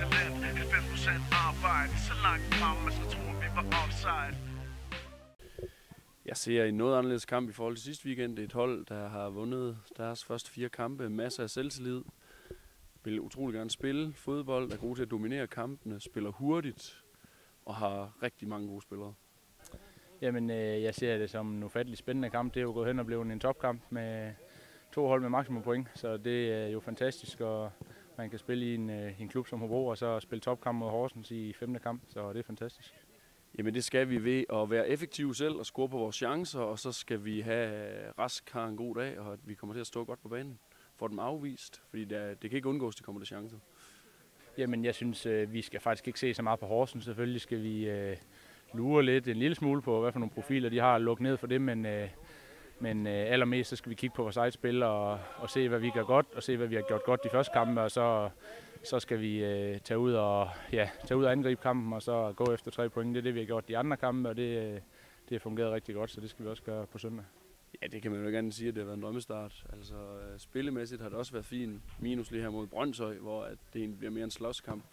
talent 90% arbejde Så langt frem, man skulle tro, at vi var offside Jeg ser en noget anderledes kamp i forhold til sidste weekend. Det er et hold, der har vundet deres første fire kampe. Masser af selvtillid. Vil utrolig gerne spille fodbold, er gode til at dominere kampene, spiller hurtigt og har rigtig mange gode spillere. Jamen, øh, jeg ser det som en ufattelig spændende kamp. Det er jo gået hen og blevet en topkamp med to hold med maksimum point, så det er jo fantastisk, og man kan spille i en, øh, en klub som Hobro, og så spille topkamp mod Horsens i femte kamp, så det er fantastisk. Jamen det skal vi ved at være effektive selv og score på vores chancer, og så skal vi have rask har en god dag, og at vi kommer til at stå godt på banen. Få dem afvist, fordi det, det kan ikke undgås, at de kommer til chancer. Jamen, jeg synes, øh, vi skal faktisk ikke se så meget på Horsens. Selvfølgelig skal vi øh, lure lidt en lille smule på, hvad for nogle profiler de har lukket ned for det, men, øh, men øh, allermest så skal vi kigge på vores eget spil og, og se, hvad vi gør godt, og se, hvad vi har gjort godt de første kampe, og så, så skal vi øh, tage, ud og, ja, tage ud og angribe kampen, og så gå efter tre point. Det er det, vi har gjort de andre kampe, og det, øh, det har fungeret rigtig godt, så det skal vi også gøre på søndag. Ja, det kan man jo gerne sige, at det har været en drømmestart. Altså, øh, spillemæssigt har det også været fint. Minus lige her mod Brøndshøj, hvor at det egentlig bliver mere en slåskamp.